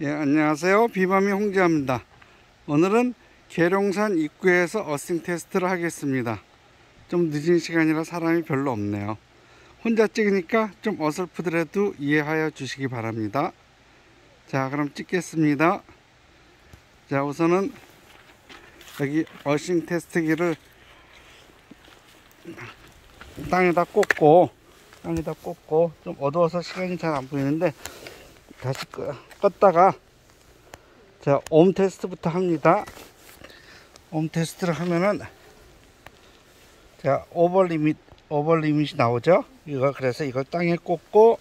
예, 안녕하세요. 비밤이 홍지아입니다. 오늘은 계룡산 입구에서 어싱 테스트를 하겠습니다. 좀 늦은 시간이라 사람이 별로 없네요. 혼자 찍으니까 좀 어설프더라도 이해하여 주시기 바랍니다. 자, 그럼 찍겠습니다. 자, 우선은 여기 어싱 테스트기를 땅에다 꽂고 땅에다 꽂고 좀 어두워서 시간이 잘 안 보이는데 다시 끄, 껐다가 자, 옴 테스트부터 합니다. 옴 테스트를 하면은 자, 오버 리밋 오버 리밋이 나오죠? 이거 그래서 이걸 땅에 꽂고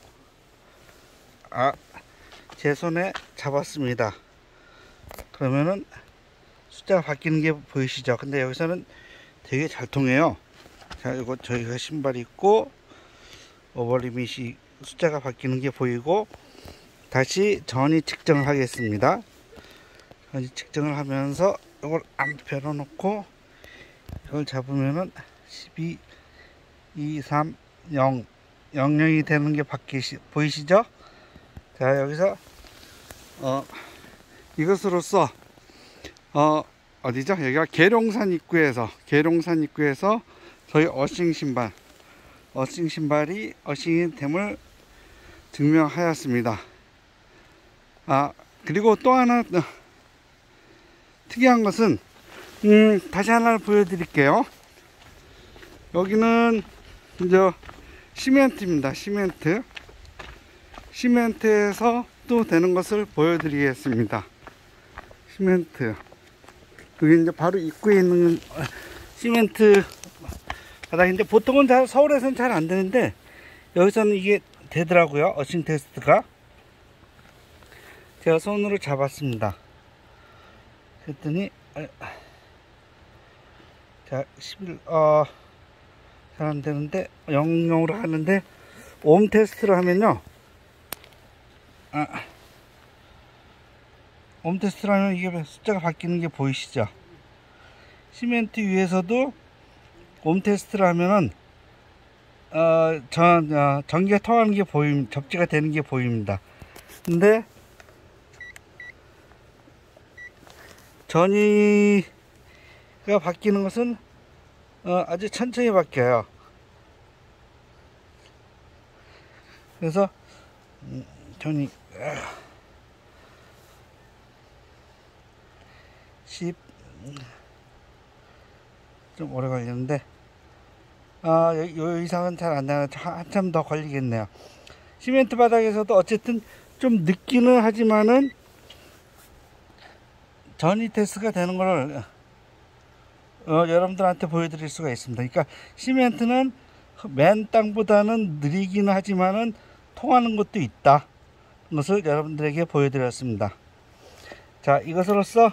아, 제 손에 잡았습니다. 그러면은 숫자가 바뀌는 게 보이시죠? 근데 여기서는 되게 잘 통해요. 자, 이거 저희가 신발 입고 오버 리밋이 숫자가 바뀌는 게 보이고 다시 전위 측정을 하겠습니다. 전위 측정을 하면서 이걸 안 펴놓고 이걸 잡으면은 12, 2, 3, 0, 00이 되는 게 바뀌시, 보이시죠? 자, 여기서, 어, 이것으로써, 어, 어디죠? 여기가 계룡산 입구에서, 계룡산 입구에서 저희 어싱 신발, 어싱 신발이 어싱이 됨을 증명하였습니다. 아, 그리고 또 하나 어, 특이한 것은, 음, 다시 하나를 보여드릴게요. 여기는, 이제, 시멘트입니다. 시멘트. 시멘트에서 또 되는 것을 보여드리겠습니다. 시멘트. 여기 이제 바로 입구에 있는 어, 시멘트 바닥인데 보통은 잘, 서울에서는 잘 안 되는데 여기서는 이게 되더라고요. 어싱 테스트가. 제가 손으로 잡았습니다. 그랬더니 자 11, 어, 잘 안되는데 영영으로 하는데 옴 테스트를 하면요 아, 옴 테스트를 하면 이게 숫자가 바뀌는 게 보이시죠 시멘트 위에서도 옴 테스트를 하면은 어, 전, 어, 전기가 통하는 게 보임, 접지가 되는 게 보입니다. 근데 전이가 바뀌는 것은 어, 아주 천천히 바뀌어요. 그래서 음, 전이 10, 좀 오래 걸렸는데 아, 요, 요 이상은 잘 안 나요. 한참 더 걸리겠네요. 시멘트 바닥에서도 어쨌든 좀 늦기는 하지만은 전이 테스트가 되는 걸 어, 여러분들한테 보여드릴 수가 있습니다. 그러니까 시멘트는 맨 땅보다는 느리기는 하지만은 통하는 것도 있다. 것을 여러분들에게 보여드렸습니다. 자, 이것으로써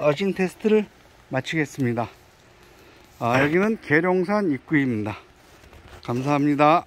어징 테스트를 마치겠습니다. 아, 여기는 계룡산 입구입니다. 감사합니다.